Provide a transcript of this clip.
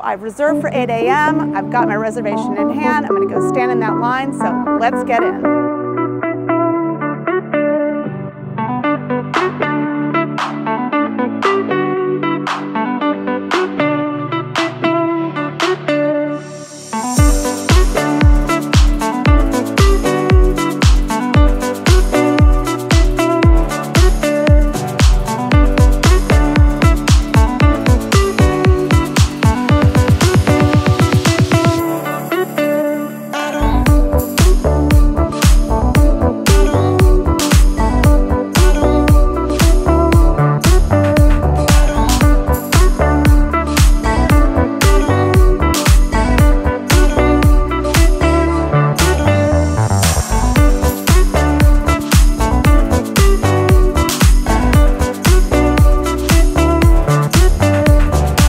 I've reserved for 8 a.m. I've got my reservation in hand. I'm going to go stand in that line, so let's get in.